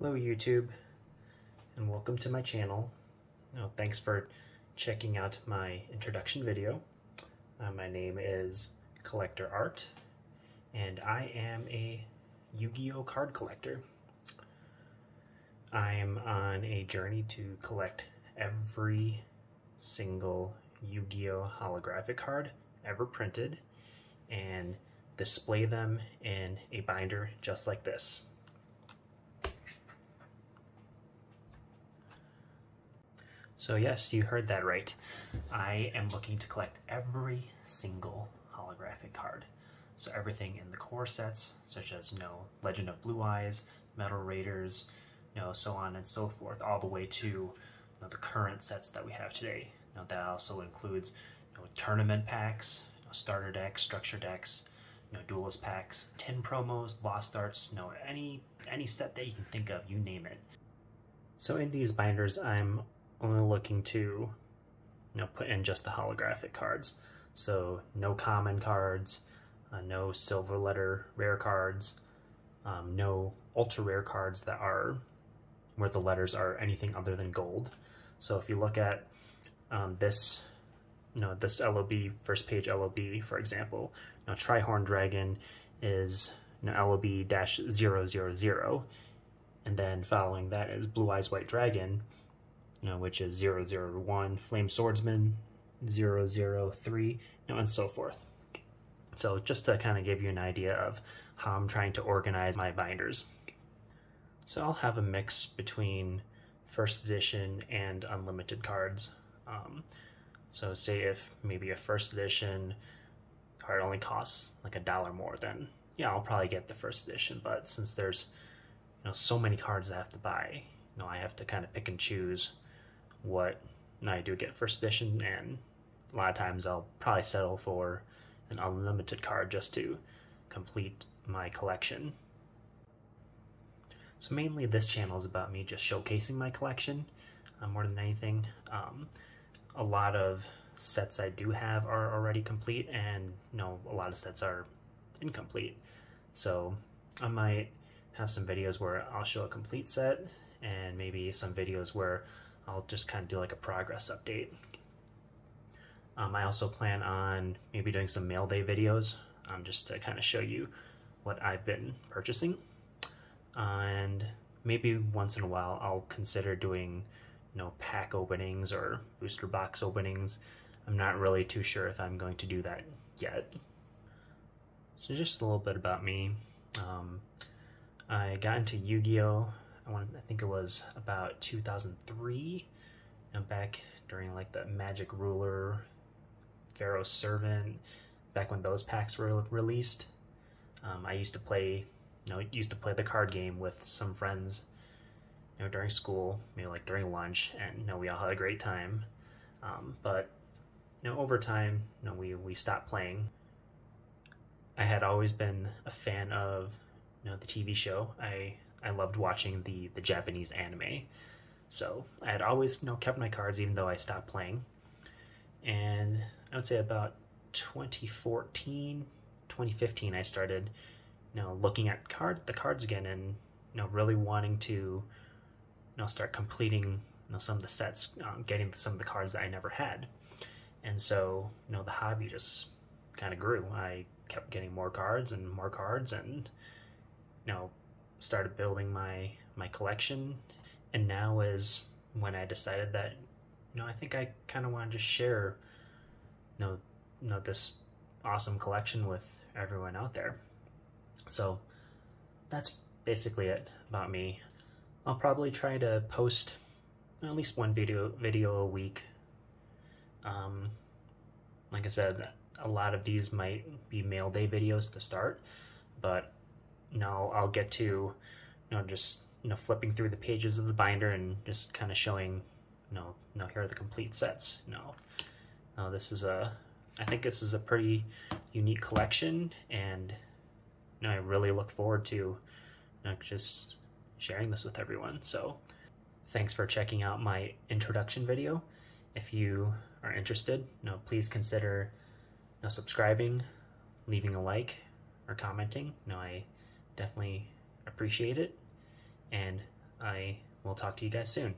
Hello YouTube and welcome to my channel. Oh, thanks for checking out my introduction video. Uh, my name is Collector Art and I am a Yu-Gi-Oh card collector. I'm on a journey to collect every single Yu-Gi-Oh holographic card ever printed and display them in a binder just like this. So yes, you heard that right. I am looking to collect every single holographic card. So everything in the core sets, such as you know, Legend of Blue Eyes, Metal Raiders, you know, so on and so forth, all the way to you know, the current sets that we have today. You know, that also includes you know, tournament packs, you know, starter decks, structure decks, you know, duelist packs, tin promos, lost arts, you know, any any set that you can think of, you name it. So in these binders, I'm only looking to you know put in just the holographic cards. So no common cards, uh, no silver letter rare cards, um, no ultra rare cards that are where the letters are anything other than gold. So if you look at um, this, you know, this LOB, first page LOB, for example, you know, Trihorn Dragon is you know, LOB dash 000, and then following that is Blue Eyes White Dragon, know, which is 001, Flame Swordsman 003, you know, and so forth. So just to kind of give you an idea of how I'm trying to organize my binders. So I'll have a mix between first edition and unlimited cards. Um, so say if maybe a first edition card only costs like a dollar more, then yeah, I'll probably get the first edition. But since there's you know so many cards I have to buy, you know I have to kind of pick and choose what I do get first edition, and a lot of times I'll probably settle for an unlimited card just to complete my collection. So mainly this channel is about me just showcasing my collection uh, more than anything. Um, a lot of sets I do have are already complete and you know, a lot of sets are incomplete. So I might have some videos where I'll show a complete set and maybe some videos where I'll just kind of do like a progress update. Um, I also plan on maybe doing some mail day videos um, just to kind of show you what I've been purchasing. and maybe once in a while I'll consider doing you know pack openings or booster box openings. I'm not really too sure if I'm going to do that yet. So just a little bit about me. Um, I got into Yu-Gi-Oh! I, want, I think it was about 2003, and back during like the Magic Ruler, Pharaoh's Servant, back when those packs were released. Um, I used to play, you know, used to play the card game with some friends, you know, during school, maybe like during lunch, and you know, we all had a great time. Um, but you know, over time, you know, we we stopped playing. I had always been a fan of, you know, the TV show. I I loved watching the the Japanese anime. So I had always you know kept my cards even though I stopped playing. And I would say about 2014, 2015 I started you know looking at card the cards again and you know really wanting to you know start completing you know some of the sets um, getting some of the cards that I never had. And so, you know, the hobby just kind of grew. I kept getting more cards and more cards and you know started building my my collection and now is when I decided that you know I think I kind of want to just share you know, you know this awesome collection with everyone out there. So that's basically it about me. I'll probably try to post at least one video video a week. Um, like I said, a lot of these might be mail day videos to start, but know, I'll get to, you know, just, you know, flipping through the pages of the binder and just kind of showing, you know, know, here are the complete sets. Know, uh, this is a, I think this is a pretty unique collection and you know, I really look forward to you know, just sharing this with everyone. So thanks for checking out my introduction video. If you are interested, you know, please consider you know, subscribing, leaving a like, or commenting. You know, I definitely appreciate it. And I will talk to you guys soon.